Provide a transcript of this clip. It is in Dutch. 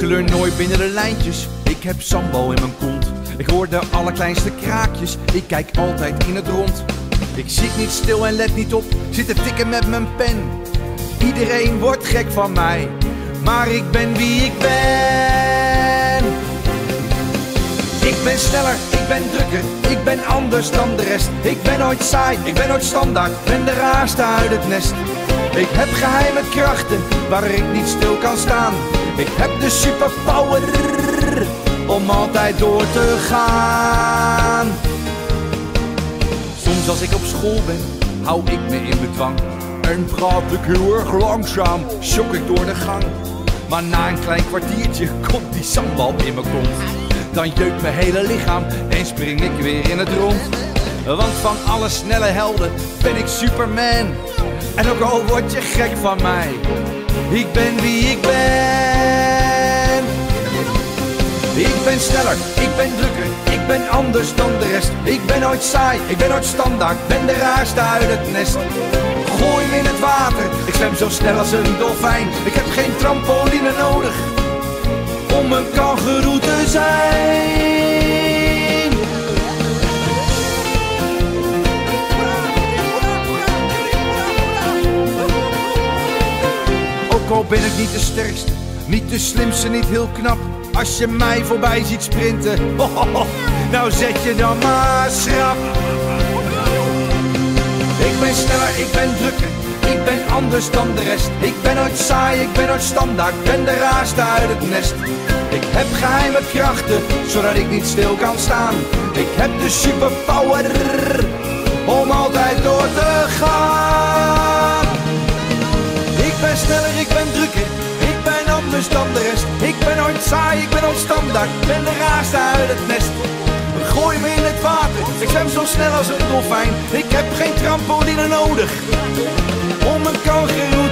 kleur nooit binnen de lijntjes. Ik heb sambal in mijn kont. Ik hoor de allerkleinste kraakjes. Ik kijk altijd in het rond. Ik zit niet stil en let niet op. Zit te tikken met mijn pen. Iedereen wordt gek van mij. Maar ik ben wie ik ben. Ik ben sneller, ik ben drukker, ik ben anders dan de rest. Ik ben nooit saai, ik ben nooit standaard, ben de raarste uit het nest. Ik heb geheime krachten waar ik niet stil kan staan. Ik heb de superpower om altijd door te gaan. Soms als ik op school ben, hou ik me in bedwang. En praat ik heel erg langzaam, sjok ik door de gang. Maar na een klein kwartiertje komt die sambal in mijn kont. Dan jeukt mijn hele lichaam en spring ik weer in het rond. Want van alle snelle helden ben ik Superman. En ook al word je gek van mij, ik ben wie ik ben. Ik ben sneller, ik ben drukker, ik ben anders dan de rest. Ik ben nooit saai, ik ben nooit standaard, ben de raarste uit het nest. Gooi me in het water, ik zwem zo snel als een dolfijn. Ik heb geen trampoline nodig om een kangeroe te zijn. Ben ik niet de sterkste, niet de slimste, niet heel knap. Als je mij voorbij ziet sprinten, nou zet je dan maar schrap. Ik ben sneller, ik ben drukker, ik ben anders dan de rest. Ik ben nooit saai, ik ben nooit standaard, ben de raarste uit het nest. Ik heb geheime krachten, zodat ik niet stil kan staan. Ik heb de superpower ben sneller, ik ben drukker, ik ben anders dan de rest. Ik ben nooit saai, ik ben nooit standaard, ben de raarste uit het nest. Gooi me in het water, ik zwem zo snel als een dolfijn. Ik heb geen trampoline nodig om een kangeroe